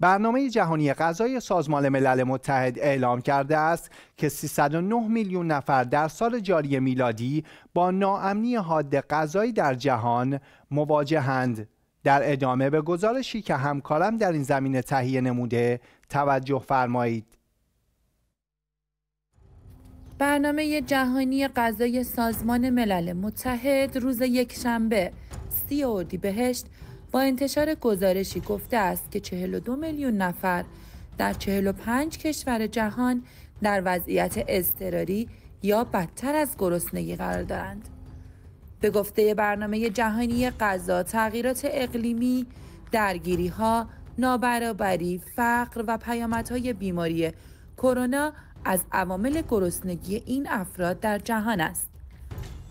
برنامه جهانی غذای سازمان ملل متحد اعلام کرده است که 309 میلیون نفر در سال جاری میلادی با ناامنی حاد غذایی در جهان مواجهند. در ادامه به گزارشی که همکارم در این زمینه تهیه نموده توجه فرمایید. برنامه جهانی غذای سازمان ملل متحد روز یکشنبه سی بهشت انتشار گزارشی گفته است که 42 میلیون نفر در 45 کشور جهان در وضعیت اضطراری یا بدتر از گرسنگی قرار دارند. به گفته برنامه جهانی غذا تغییرات اقلیمی، درگیری ها، نابرابری، فقر و پیامدهای بیماری کرونا از عوامل گرسنگی این افراد در جهان است.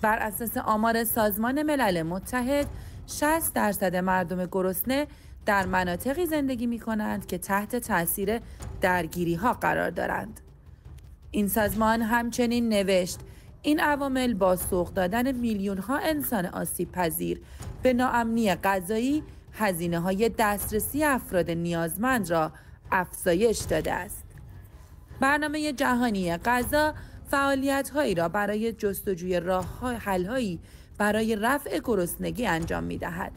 بر اساس آمار سازمان ملل متحد 60 درصد مردم گرسنه در مناطقی زندگی می کنند که تحت تاثیر درگیری ها قرار دارند. این سازمان همچنین نوشت این عوامل با سوق دادن میلیون ها انسان آسیب پذیر به ناامنی غذایی هزینه های دسترسی افراد نیازمند را افزایش داده است. برنامه جهانی غذا فعالیت هایی را برای جستجوی راه حل برای رفع گرسنگی انجام می دهد.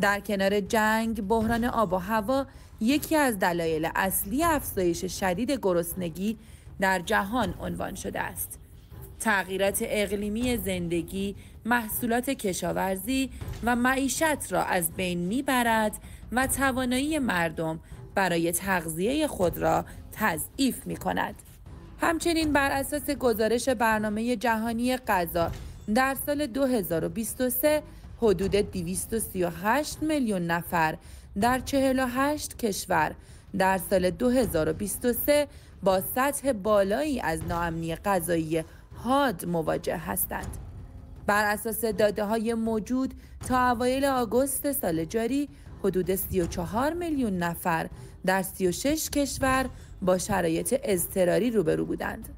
در کنار جنگ، بحران آب و هوا یکی از دلایل اصلی افزایش شدید گرسنگی در جهان عنوان شده است. تغییرات اقلیمی زندگی، محصولات کشاورزی و معیشت را از بین می‌برد و توانایی مردم برای تغذیه خود را تضعیف می کند. همچنین بر اساس گزارش برنامه جهانی غذا در سال 2023 حدود 238 میلیون نفر در 48 کشور در سال 2023 با سطح بالایی از ناامنی غذایی حاد مواجه هستند. بر اساس داده های موجود تا اوایل آگوست سال جاری حدود 34 میلیون نفر در 36 کشور با شرایط اضطراری روبرو بودند.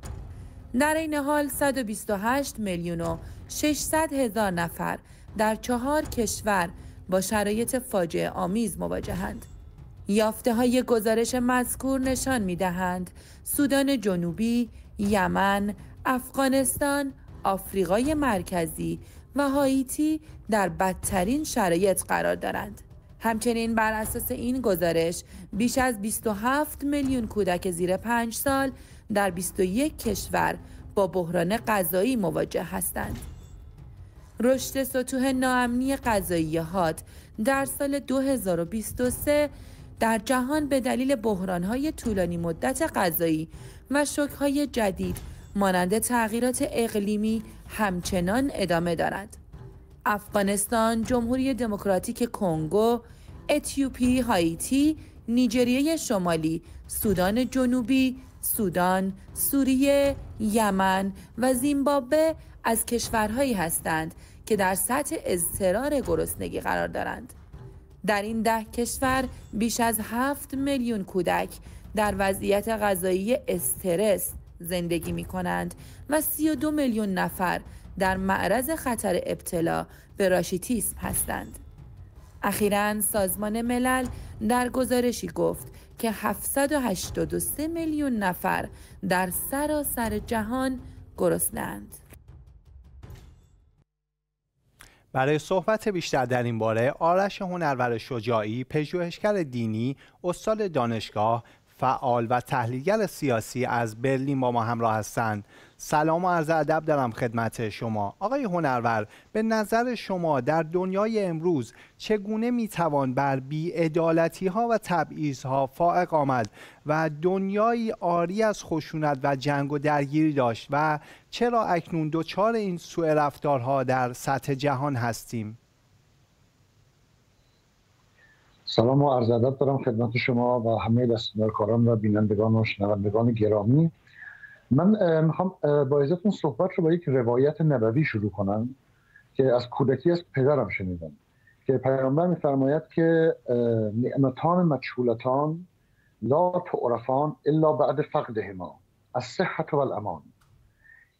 در این حال 128 میلیون و 600 هزار نفر در چهار کشور با شرایط فاجعه آمیز مواجهند. یافته های گزارش مذکور نشان می دهند سودان جنوبی، یمن، افغانستان، آفریقای مرکزی و هاییتی در بدترین شرایط قرار دارند. همچنین بر اساس این گزارش بیش از 27 میلیون کودک زیر 5 سال در 21 کشور با بحران غذایی مواجه هستند. رشد سطوح ناامنی غذایی هات در سال 2023 در جهان به دلیل بحرانهای طولانی مدت غذایی و شکهای جدید مانند تغییرات اقلیمی همچنان ادامه دارد. افغانستان، جمهوری دموکراتیک کنگو، اتیوپی، هایتی، نیجریه شمالی، سودان جنوبی، سودان، سوریه، یمن و زیمبابوه از کشورهایی هستند که در سطح اضطرار گرسنگی قرار دارند. در این ده کشور بیش از هفت میلیون کودک در وضعیت غذایی استرس زندگی می کنند و 32 میلیون نفر در معرض خطر ابتلا به راشیتیسم هستند. اخیرا سازمان ملل در گزارشی گفت که 783 میلیون نفر در سراسر جهان گرسنه‌اند. برای صحبت بیشتر در این باره آرش هنرور شجاعی پژوهشگر دینی استاد دانشگاه فعال و تحلیلگر سیاسی از برلین با ما همراه هستند. سلام و عرض ادب دارم خدمت شما. آقای هنرور به نظر شما در دنیای امروز چگونه می‌توان بر بیعدالتی ها و تبعیض ها فائق آمد و دنیایی آری از خشونت و جنگ و درگیری داشت و چرا اکنون دچار این سوء رفتارها در سطح جهان هستیم؟ سلام و عرض ادب دارم خدمت شما و همه دستمرکاران و بینندگان و شنوندگان گرامی. من می‌خوام با ازتون صحبت رو با یک روایت نبوی شروع کنم که از کودکی از پدرم شنیدم. که پیامبر میفرماید که نعمتان مچولتان لا تعرفان الا بعد فقدهما از صحت و الامان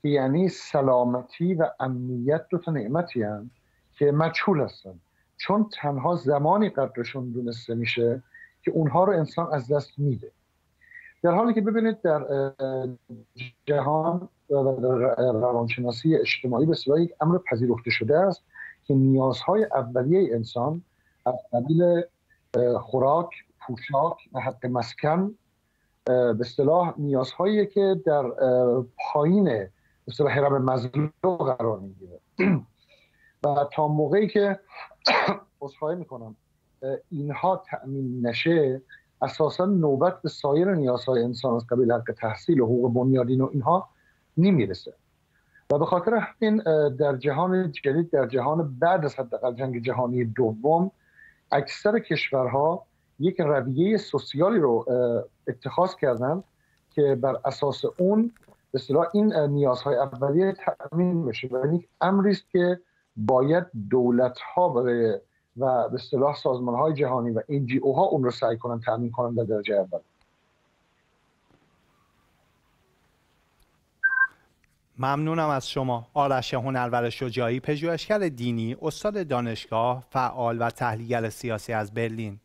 یعنی سلامتی و امنیت دو تا نعمتی هم که مجهول هستن چون تنها زمانی قدرشون دونسته میشه که اونها رو انسان از دست میده. در حالی که ببینید در جهان و روانشناسی اجتماعی به یک امر پذیرفته شده است که نیازهای اولیه انسان از قبیل خوراک پوشاک و حق مسکن به اصطلاح نیازهایی که در پایین به اصطلاح حرم مزلو قرار می‌گیره. و تا موقعی که عذرخواهی می‌کنم. اینها تأمین نشه اساسا نوبت به سایر نیازهای انسان از قبیل حق تحصیل و حقوق بنیادین و اینها نمی‌رسه. و به خاطر همین در جهان جدید در جهان بعد از حداقل جنگ جهانی دوم اکثر کشورها یک رویه سوسیالی رو اتخاذ کردن که بر اساس اون به این نیازهای اولیه تامین بشه. و یک امری است که باید دولت ها و به اصطلاح سازمان های جهانی و این جی او ها اون رو سعی کنن تامین کنن در درجه اول. ممنونم از شما. آرش هنرور شجاعی پژوهشگر دینی استاد دانشگاه فعال و تحلیلگر سیاسی از برلین.